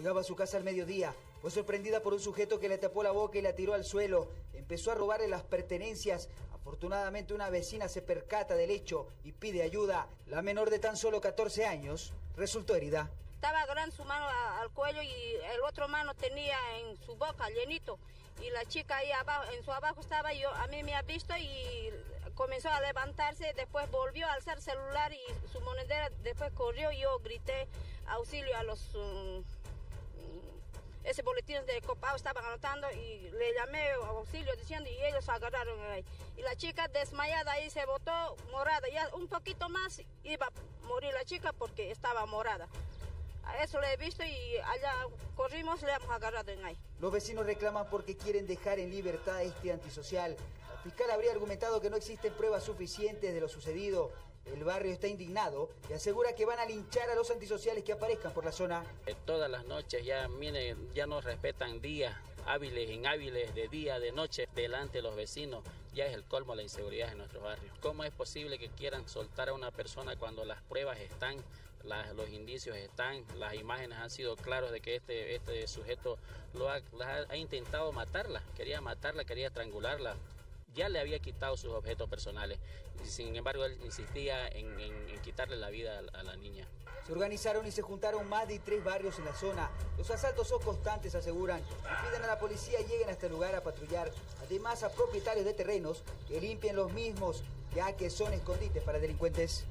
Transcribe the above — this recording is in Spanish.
Llegaba a su casa al mediodía, fue sorprendida por un sujeto que le tapó la boca y la tiró al suelo. Empezó a robarle las pertenencias. Afortunadamente una vecina se percata del hecho y pide ayuda. La menor de tan solo 14 años resultó herida. Estaba agarrando su mano al cuello y el otro mano tenía en su boca llenito. Y la chica ahí abajo, en su abajo estaba yo, a mí me ha visto y comenzó a levantarse, después volvió a alzar celular y su monedera, después corrió y yo grité auxilio a los... Um, ese boletín de copado estaban anotando y le llamé auxilio diciendo y ellos agarraron ahí. Y la chica desmayada ahí se botó morada, ya un poquito más iba a morir la chica porque estaba morada. Eso le he visto y allá corrimos, le hemos agarrado en ahí. Los vecinos reclaman porque quieren dejar en libertad a este antisocial. La fiscal habría argumentado que no existen pruebas suficientes de lo sucedido. El barrio está indignado y asegura que van a linchar a los antisociales que aparezcan por la zona. Eh, todas las noches ya, miren, ya no respetan días hábiles, inhábiles, de día, de noche, delante de los vecinos. Ya es el colmo de la inseguridad en nuestros barrios. ¿Cómo es posible que quieran soltar a una persona cuando las pruebas están, los indicios están, las imágenes han sido claros de que este, este sujeto lo ha, ha intentado matarla, quería matarla, quería estrangularla? Ya le había quitado sus objetos personales. Sin embargo, él insistía en, quitarle la vida a, la niña. Se organizaron y se juntaron más de tres barrios en la zona. Los asaltos son constantes, aseguran, y piden a la policía lleguen a este lugar a patrullar. Además, a propietarios de terrenos que limpien los mismos, ya que son escondites para delincuentes.